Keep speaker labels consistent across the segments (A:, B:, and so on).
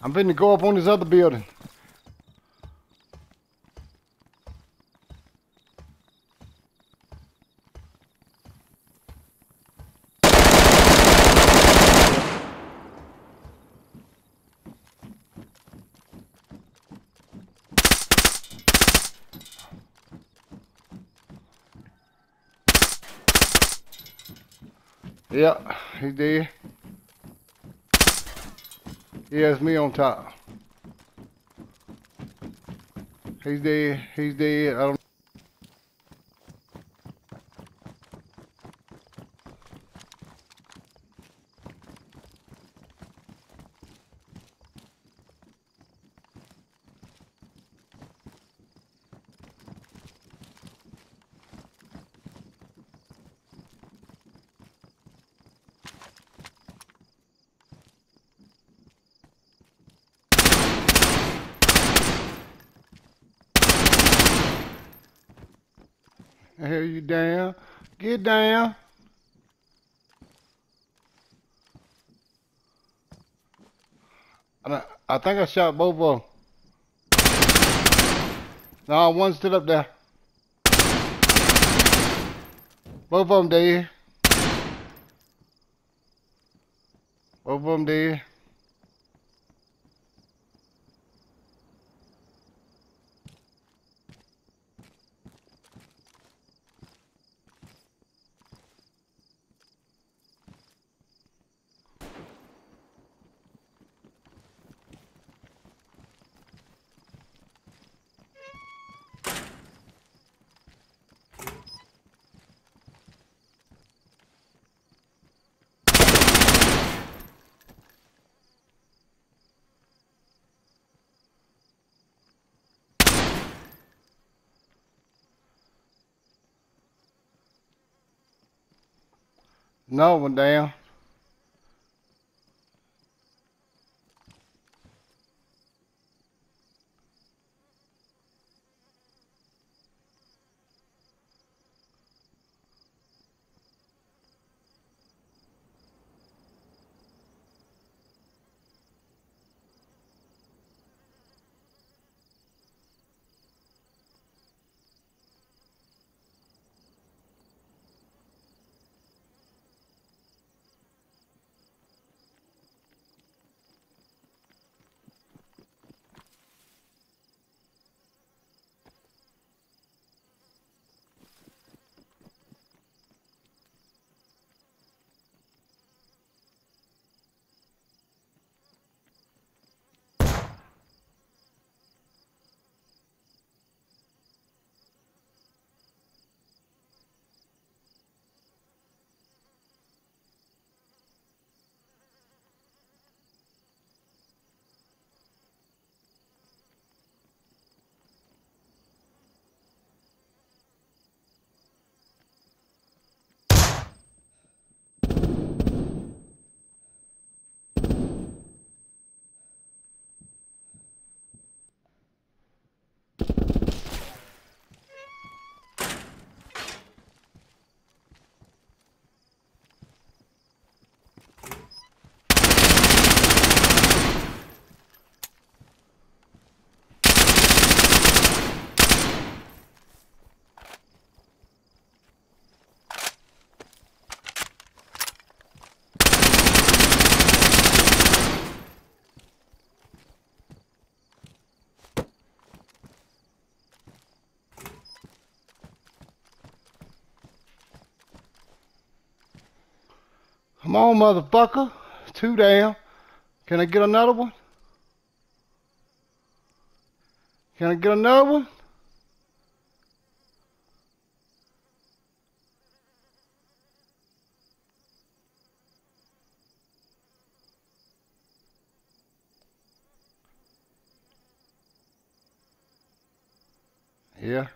A: I'm finna go up on this other building. Yeah, he did. Yeah, it's me on top. He's dead. He's dead. I don't. Hell, you down? Get down. I, I think I shot both of them. No, one's still up there. Both of them dead. Both of them dead. No one down. Come on, motherfucker. Two down. Can I get another one? Can I get another one? Yeah.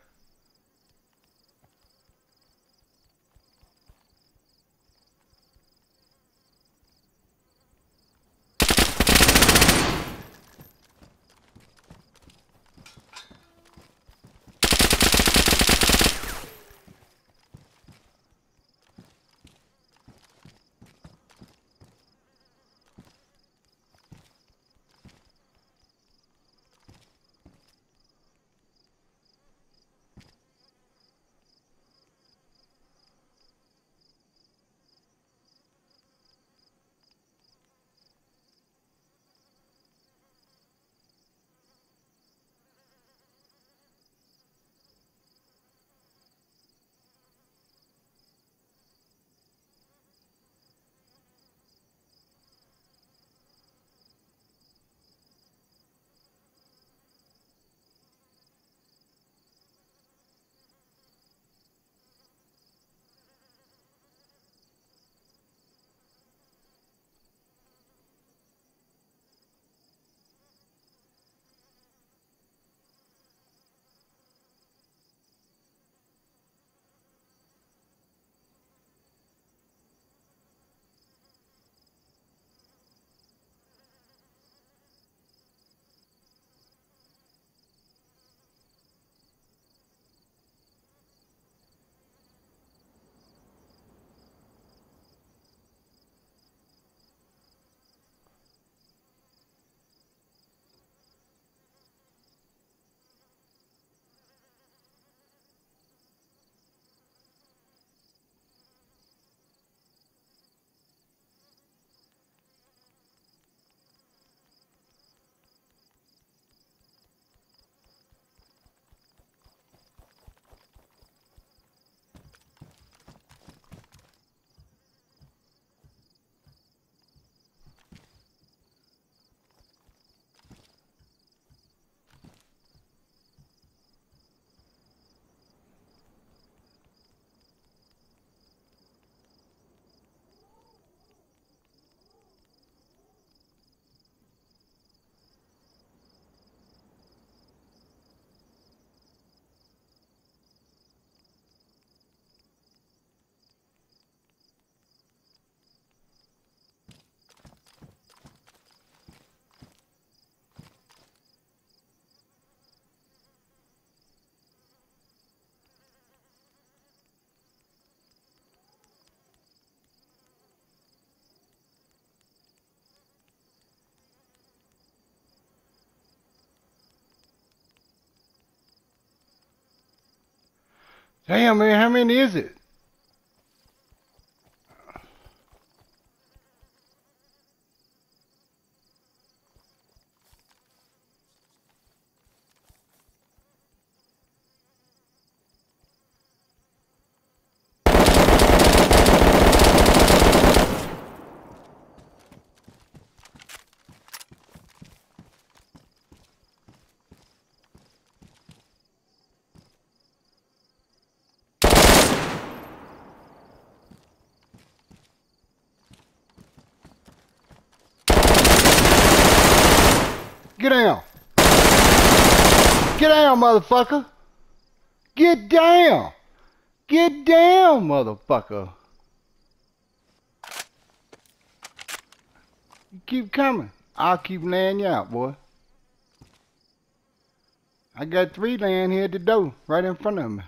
A: Damn, man, how many is it? Get down. Get down, motherfucker. Get down. Get down, motherfucker. You keep coming. I'll keep laying you out, boy. I got three laying here at the door, right in front of me.